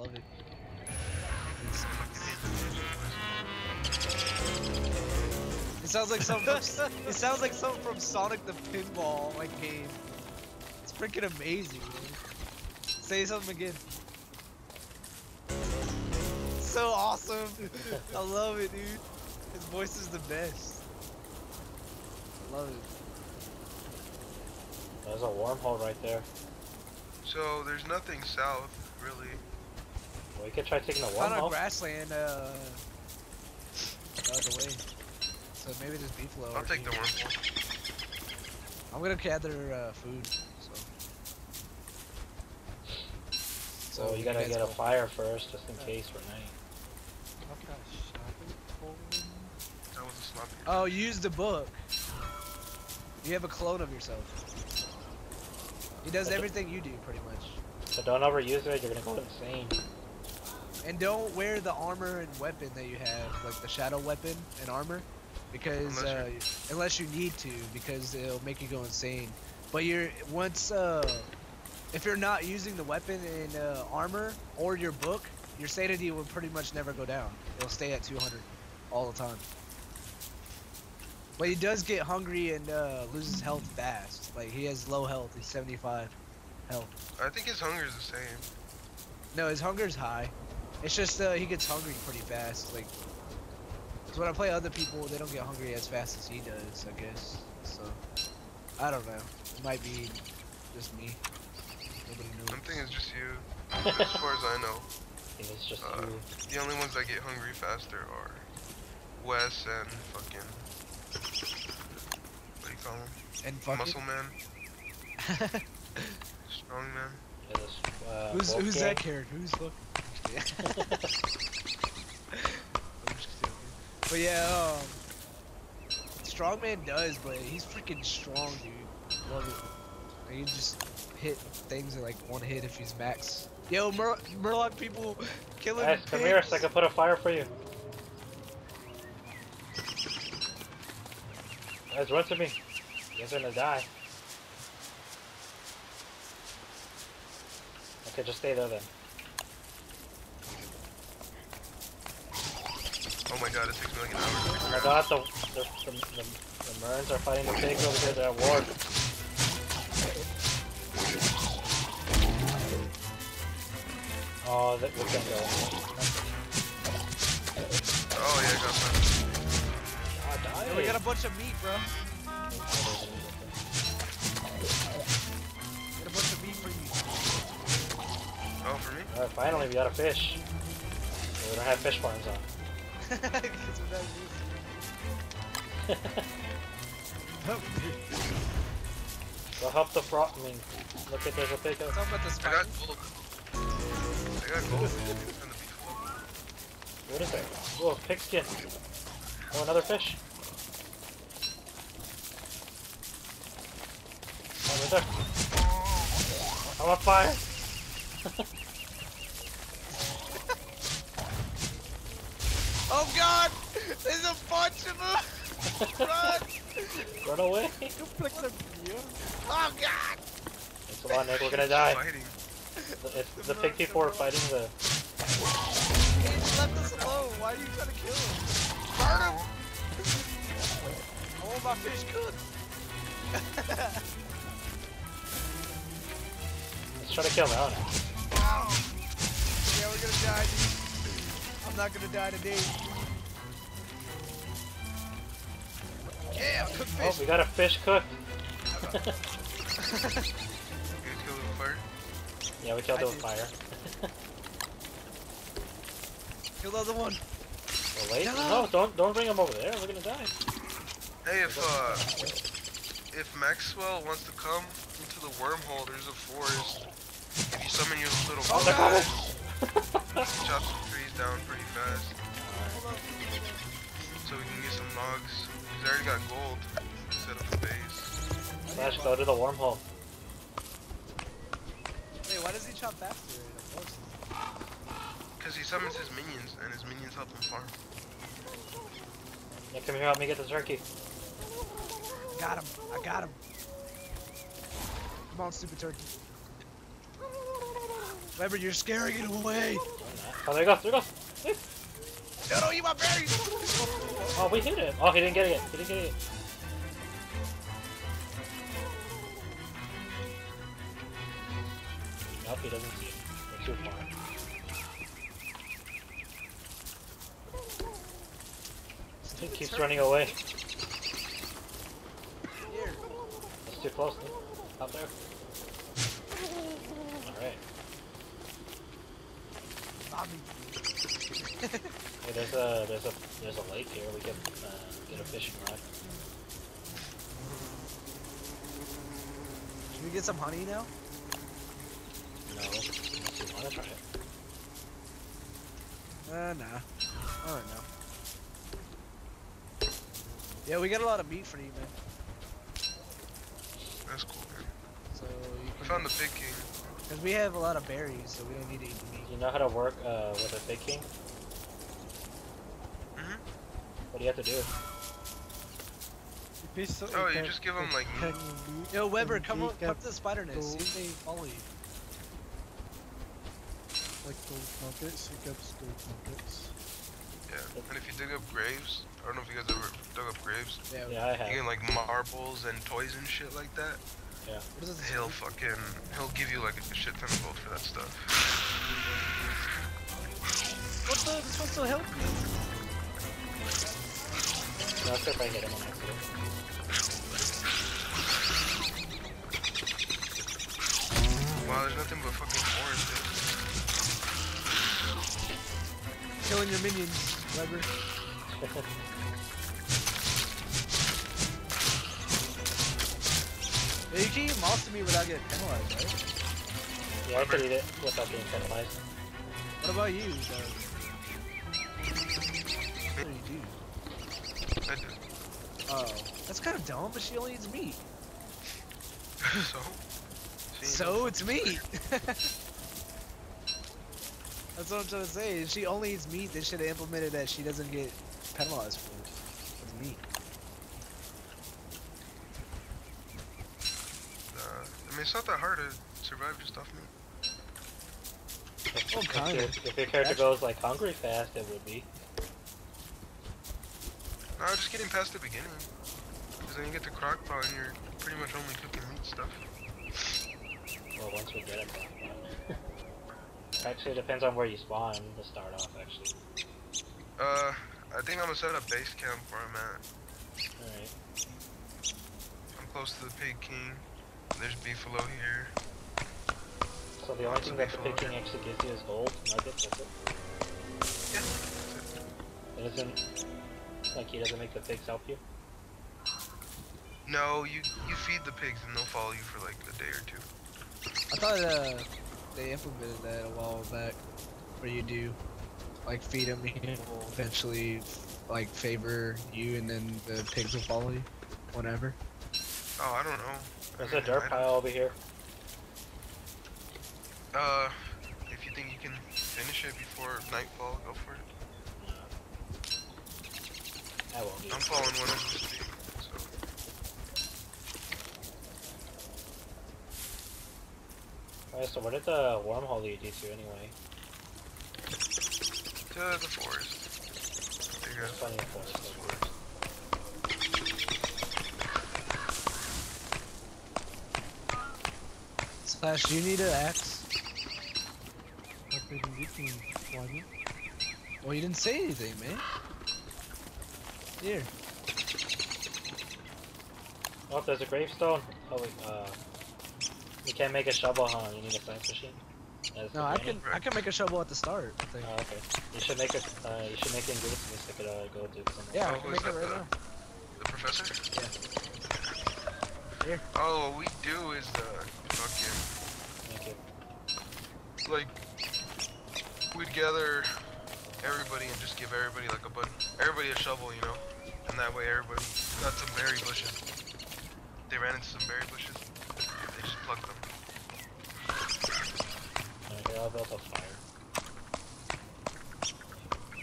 Love it. It sounds like some. it sounds like something from Sonic the Pinball like game. It's freaking amazing. Man. Say something again. So awesome. I love it, dude. His voice is the best. I love it. There's a wormhole right there. So there's nothing south, really. Well, we could try taking the Found a wormhole. grassland uh, the other way. So maybe there's beefalo. I'll or take the beef. wormhole. I'm gonna gather uh, food. So. So you gotta guys get a go. fire first, just in case for night. That was a sloppy. Oh, use the book. You have a clone of yourself. He does everything you do, pretty much. So don't overuse it, you're gonna go insane. And don't wear the armor and weapon that you have, like the shadow weapon and armor, because Unless uh, unless you need to, because it'll make you go insane. But you're once uh, if you're not using the weapon and uh, armor or your book, your sanity will pretty much never go down. It'll stay at 200 all the time. But he does get hungry and uh, loses health fast. Like he has low health. He's 75 health. I think his hunger is the same. No, his hunger's high. It's just uh, he gets hungry pretty fast. Like, cause when I play other people, they don't get hungry as fast as he does. I guess. So, I don't know. It might be just me. Nobody knows. I'm thinking it's just you. as far as I know. I it's just Uh, you. The only ones that get hungry faster are Wes and fucking. What do you call him? And fuck Muscle. Man, Strong Man. Yeah, this, uh, Who's who's that Wolfgang. character? Who's fuck? Joking. But yeah, um, Strongman does, but he's freaking strong, dude. Love it. Like, he just hit things in like one hit if he's max. Yo, Mur Murloc people killing Guys, come here so I can put a fire for you. Guys, run to me. You guys are gonna die. Okay, just stay there then. Oh my god, it takes me like an hour. I don't have to. The, the, the, the Merms are fighting the pigs over here. They're at war. Oh, that we can go. Oh yeah, I got that. Ah, Yo, we got a bunch of meat, bro. Got a bunch of meat for you. Oh, for me? Alright, finally we got a fish. We don't have fish farms on. 'Cause without meat. Go help the frog. I mean, look at there's a pig. Talk about the I got gold. I got gold from the beef. What is that? Oh, pig skin. Oh, another fish. Oh, right there. I'm on fire. Oh god! There's a bunch of them! Run! Run away. Oh god! It's a lot, Nick. We're gonna die. Fighting. The, it's, the pig people are fighting the. He left us alone. Why are you trying to kill him? Burn him! I want my fish cooked. Let's try to kill him out. Yeah, we're gonna die. dude. I'm not gonna die today. Yeah, cook Oh, we got a fish cooked. You kill it fire? yeah, we killed I it with fire. Kill the other one. Oh, wait. No. No, don't don't bring him over there. We're gonna die. Hey, if uh, if Maxwell wants to come into the wormhole, there's a forest. If you summon your little Oh, they're God. coming. chop some trees down pretty fast, so we can get some logs. Cause I already got gold. to Set up a base. Flash, go to the wormhole. Wait, why does he chop faster? Cause he summons his minions, and his minions help him farm. Yeah, come here, help me get the turkey. Got him. I got him. Come on, stupid turkey. Webber, you're scaring it away. Oh, there you go. There you go. No, no, eat my berries. Oh, we hit him. Oh, he didn't get it. He didn't get it. Nope, he doesn't see it. We're too far. This thing keeps running away. Here. It's too close. Out there. Alright. Bobby. Hey, there's a there's a there's a lake here. We can uh, get a fishing rod. Should we get some honey now? No, unless you want to try it. Uh, nah. I don't know. Yeah, we got a lot of meat for you, man. That's cool, man. So you We found the pig king. Because we have a lot of berries, so we don't need to eat the meat. You know how to work uh, with a pig king? Mhm. What do you have to do? Oh, you just give them like, meat. Yo, Webber, come on, come to the spider nest. See if they follow you. Like gold nuggets, he gives gold nuggets. Yeah. And if you dig up graves, I don't know if you guys ever dug up graves. Yeah. Yeah, I You get like marbles and toys and shit like that. What is this? He'll fucking he'll give you like a shit ton of gold for that stuff. What the? This one's so healthy. No, it's if I hit him on accident. Wow, there's nothing but fucking forest. dude. Killing your minions, Webber. Yeah, you can eat to me without getting penalized, right? yeah, I could eat it without being penalized. What about you, though? What do you do? Oh, that's kind of dumb, but she only eats meat. so? So it's meat. That's what I'm trying to say. If she only eats meat, they should have implemented that she doesn't get penalized for it. It's meat. uh, I mean, it's not that hard to survive just off meat. If, Oh, if kinda. your- if your character goes like hungry fast, it would be. No, just getting past the beginning. Because then you get the crock pot and you're pretty much only cooking meat stuff. Well, once we get it. Actually, it depends on where you spawn to start off. Actually. Uh, I think I'm gonna set up base camp where I'm at. All right. I'm close to the Pig King. There's Beefalo here. So the only thing of that the beef pig actually gives you is gold nuggets. That's it. Yeah. It doesn't. Like he doesn't make the pigs help you. No, you you feed the pigs and they'll follow you for like a day or two. I thought uh, they implemented that a while back, where you do like feed them, he will eventually like favor you, and then the pigs will follow you, whatever. Oh, I don't know. There's a dirt pile over here. Uh, if you think you can finish it before nightfall, go for it. I won't. I'm following one of them. Alright, so where did the wormhole lead you to anyway? To the forest. There you There's go. plenty of forest over here. Slash, you need an axe. I've been looking for. Well, you didn't say anything, man. Here. Oh, there's a gravestone. Oh wait, uh, you can't make a shovel, huh? You need a science machine. As No, I granny? can I can make a shovel at the start. I think. Oh, okay. You should make a. Uh, you should make it in good so we could uh, go to some. yeah, I Oh, can make it right the- now. The professor? Here. Oh, what we do is, uh, fucking, Thank you. like, we'd gather everybody and just give everybody, like, a bud, everybody a shovel, you know? And that way everybody got some berry bushes. They ran into some berry bushes. They just plucked them. Okay, I'll build a fire.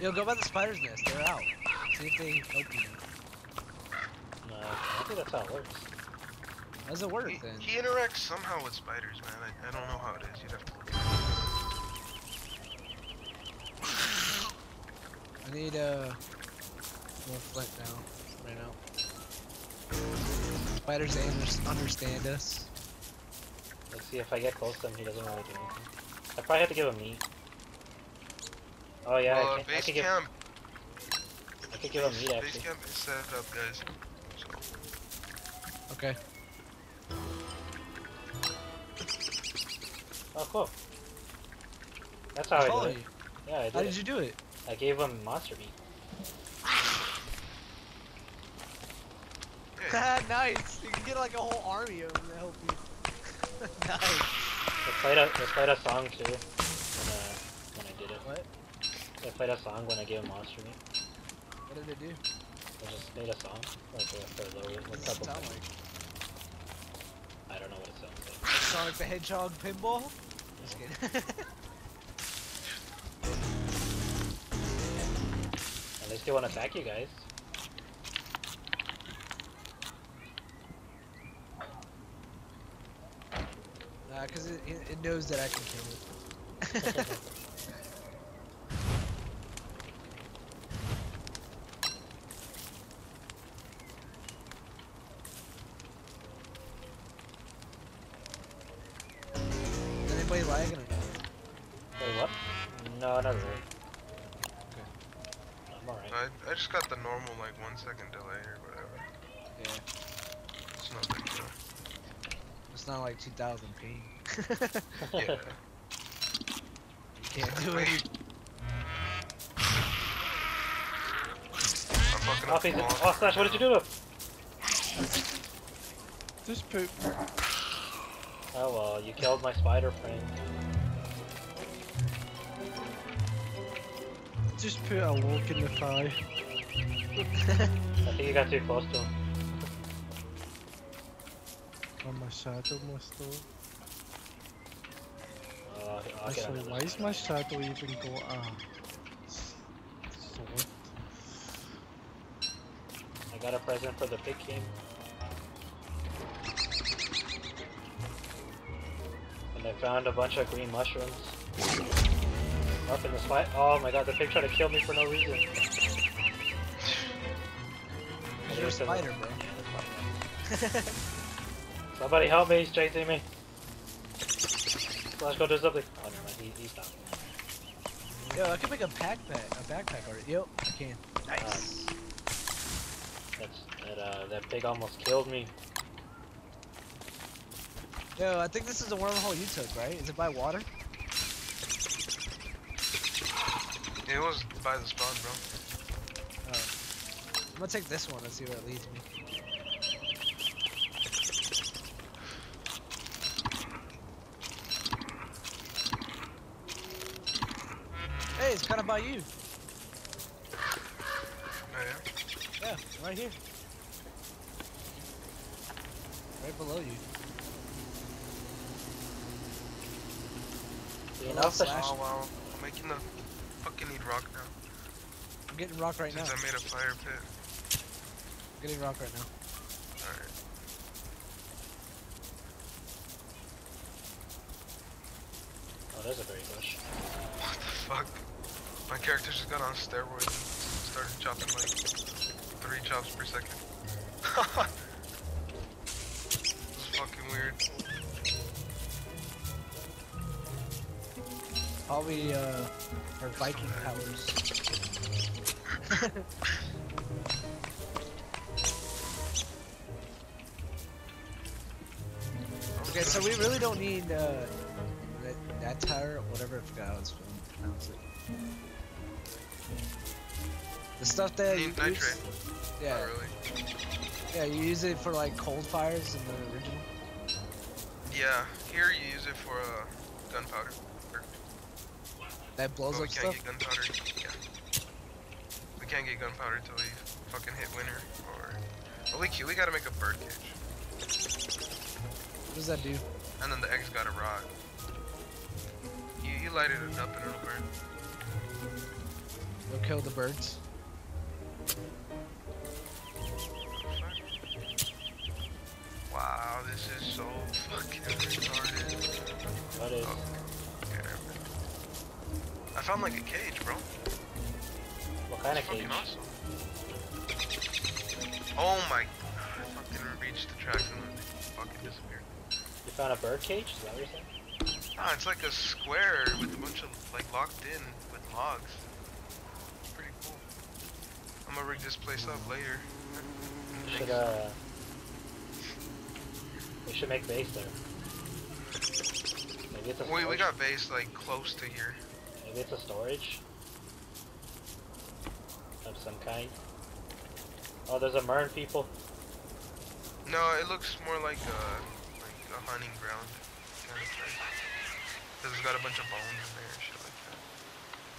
Yo, go by the spider's nest. They're out. See if they help you. No, I think that's how it works. How's it work he, then? He interacts somehow with spiders, man. I, I don't know how it is. You'd have to look at it. I need uh, more flint now. Right now. Spiders understand us. Let's see if I get close to him. He doesn't really do anything. I probably have to give him meat. Oh yeah, well, I, uh, can, base I can camp. give. I can give him meat. Base camp is set up, guys. Oh cool. That's how I Follow do it. you. Yeah, I did. How it. did you do it? I gave him monster meat. yeah, nice. You can get like a whole army of them to help you. nice. I played a I played a song too when uh, when I did it. What? I played a song when I gave him monster meat. What did it do? I just made a song like uh, for low What what does it sound like? Know what it sounds like. Sonic the Hedgehog pinball? Just kidding. At least they won't attack you guys. nah, cause it, it, it knows that I can kill it. Wait, what? No, not really. I'm alright. I, I just got the normal like one second delay or whatever. Yeah. It's no big deal. It's not like 2000p. Yeah. You can't do it. I'm fucking Oh, the wall. oh, Slash, what did you do to him? Just poop. Oh well, you killed my spider friend. Just put a log in the thigh. I think you got too close to him. On my shadow must though. Uh, I'll why is my shadow even got a sword? I got a present for the pig king. And I found a bunch of green mushrooms. Up in. Oh my god, the pig tried to kill me for no reason. You're a think it's 'cause of- spider, bro. Yeah, it's fine. Somebody help me, he's chasing me. Let's go do something. Oh, never mind, he, he's not. Yo, I can make a backpack, a backpack already. Yep, I can. Nice. That's, that, uh, that pig almost killed me. Yo, I think this is the wormhole you took, right? Is it by water? It was by the spawn, bro. Oh. I'm gonna take this one and see where it leads me. Hey, it's kind of by you. Oh, yeah? Yeah, right here. Right below you. You Well, know, the, Slash- Oh, wow. I'm making the fucking need rock now. I'm getting rock right now. Since I made a fire pit. I'm getting rock right now. Alright. oh, there's a berry bush. What the fuck? My character just got on steroids and started chopping like three chops per second. it's fucking weird. Probably, uh, our Viking powers. Okay, so we really don't need, uh, that, that tire, whatever, I forgot how it's pronounced it. The stuff that you Need nitrate. use, yeah, Not really. yeah, you use it for like cold fires in the original. Yeah, here you use it for uh, gunpowder. That blows But we up can't stuff. get gunpowder. Yeah. We can't get gunpowder until we fucking hit winter. Or well, we we gotta make a bird cage, What does that do? and then the eggs gotta rot. You you light it up and it'll burn. It'll kill the birds. Wow, this is so fucking retarded. What is? Oh, okay. I found like a cage, bro. What kind of cage? awesome. Oh my god, I fucking reached the track and it fucking disappeared. You found a bird cage? Is that what you're saying? Ah, it's like a square with a bunch of like locked in with logs. Pretty cool. I'm gonna rig this place up later. We should uh. We should make base there. Maybe it's a We, we got base like close to here. Maybe it's a storage of some kind. Oh, there's a Merm people. No, it looks more like a like a hunting ground kind of thing. Cause it's got a bunch of bones in there and shit like that.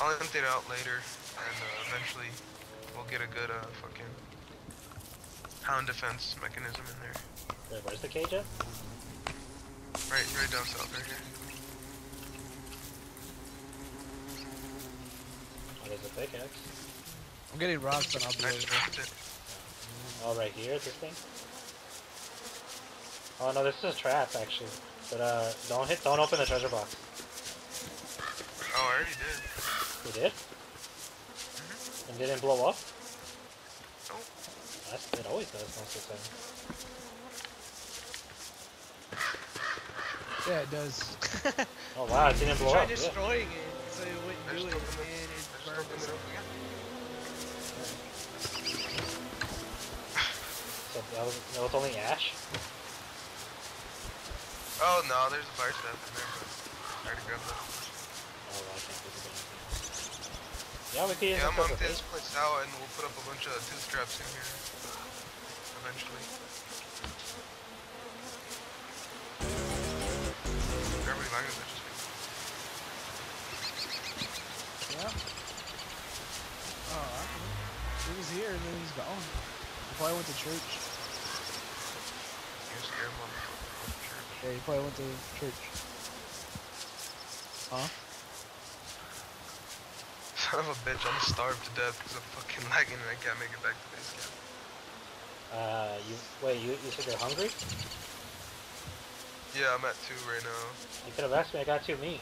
I'll empty it out later, and uh, eventually we'll get a good uh fucking hound defense mechanism in there. Wait, where's the cage at? Right, right down south, right here. There's a pickaxe. I'm getting rocks and I'll be I over just there. dropped it. Oh, right here, this thing. Oh no, this is a trap actually. But uh, don't hit, don't open the treasure box. Oh, I already did. You did? And didn't blow up? Nope. That's, it always does most of the time. Yeah, it does. Oh wow, it didn't blow Try up. Yeah. destroying it so it wouldn't I do just it, opened it. and I it just burned opened us. it up again. So that was, that was only ash? Oh no, there's a fire step in there, but I already grabbed that. Oh, well, I can't do. Yeah, we use Yeah, I'm gonna this place out and we'll put up a bunch of tooth traps in here. Eventually. He and then he's gone. He probably went to church. you scare motherfucker. Sure. Yeah, he probably went to church. Huh? Son of a bitch, I'm starved to death because I'm fucking lagging and I can't make it back to base camp. Uh, you, wait, you, you said you're hungry? Yeah, I'm at two right now. You could have asked me, I got two meat.